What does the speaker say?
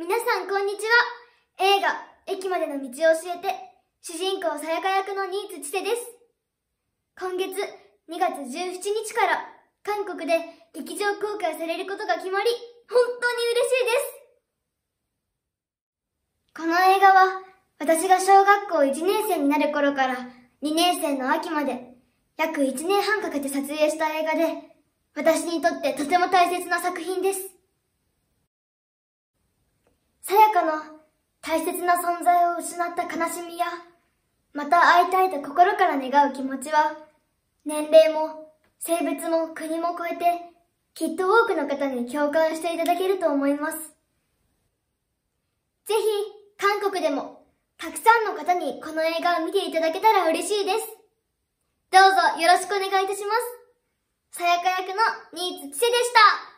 皆さんこんにちは。映画、駅までの道を教えて、主人公さやか役の新津千世です。今月2月17日から韓国で劇場公開されることが決まり、本当に嬉しいです。この映画は、私が小学校1年生になる頃から2年生の秋まで約1年半かけて撮影した映画で、私にとってとても大切な作品です。さやかの大切な存在を失った悲しみや、また会いたいと心から願う気持ちは、年齢も性別も国も超えて、きっと多くの方に共感していただけると思います。ぜひ、韓国でも、たくさんの方にこの映画を見ていただけたら嬉しいです。どうぞよろしくお願いいたします。さやか役の新津千世でした。